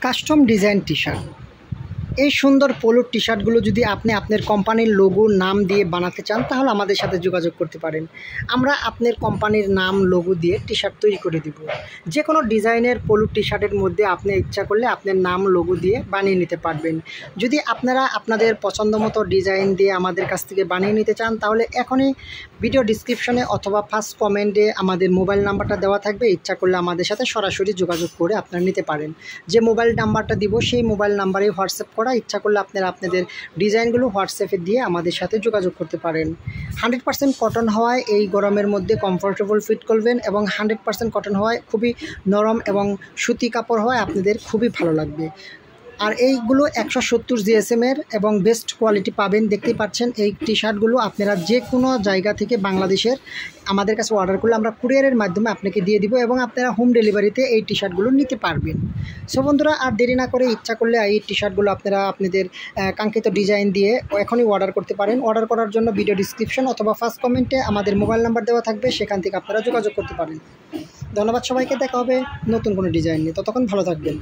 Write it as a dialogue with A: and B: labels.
A: Custom design T shirt এই সুন্দর পোলোর টি শার্টগুলো যদি আপনি আপনার কোম্পানির লোগো নাম দিয়ে বানাতে চান, তাহলে আমাদের সাথে যোগাযোগ করতে পারেন। আমরা আপনার কোম্পানির নাম লোগো দিয়ে টি শার্ট তৈরি করে দিব। যে কোনো ডিজাইনের পোলোর টি শার্টের মধ্যে আপনি ইচ্ছা করলে আপনার নাম লোগো দিয়ে বানিয়ে নিতে পারবেন। যদি আপনারা আপনাদের পছন্দ মতো ডিজাইন দিয়ে আমাদের কাছ থেকে বানিয়ে নিতে চান, তাহলে এখনই ভিডিও ডিসক্রিপশনে অথবা ফার্স্ট কমেন্টে আমাদের মোবাইল নাম্বারটা দেওয়া থাকবে। ইচ্ছা করলে আমাদের সাথে সরাসরি যোগাযোগ করে আপনারা নিতে পারেন। যে মোবাইল নাম্বারটা দিব, সেই মোবাইল নাম্বারে হোয়াটসঅ্যাপ ইচ্ছা করলে আপনারা আপনাদের ডিজাইনগুলো হোয়াটসঅ্যাপে দিয়ে আমাদের সাথে যোগাযোগ করতে পারেন। হান্ড্রেড পার্সেন্ট কটন হওয়ায় এই গরমের মধ্যে কমফোর্টেবল ফিট করবেন এবং হান্ড্রেড পার্সেন্ট কটন হওয়ায় খুবই নরম এবং সুতি কাপড় হওয়ায় আপনাদের খুবই ভালো লাগবে। আর এইগুলো একশো সত্তর জিএসএমের এবং বেস্ট কোয়ালিটি পাবেন, দেখতেই পাচ্ছেন এই টি শার্টগুলো আপনারা যে কোনো জায়গা থেকে বাংলাদেশের আমাদের কাছে অর্ডার করলে আমরা কুরিয়ারের মাধ্যমে আপনাকে দিয়ে দিব এবং আপনারা হোম ডেলিভারিতে এই টি শার্টগুলো নিতে পারবেন। সো বন্ধুরা, আর দেরি না করে ইচ্ছা করলে এই টি শার্টগুলো আপনারা আপনাদের কাঙ্ক্ষিত ডিজাইন দিয়ে এখনই অর্ডার করতে পারেন। অর্ডার করার জন্য ভিডিও ডিসক্রিপশন অথবা ফার্স্ট কমেন্টে আমাদের মোবাইল নাম্বার দেওয়া থাকবে, সেখান থেকে আপনারা যোগাযোগ করতে পারেন। ধন্যবাদ সবাইকে, দেখা হবে নতুন কোনো ডিজাইন নিয়ে। ততক্ষণ ভালো থাকবেন।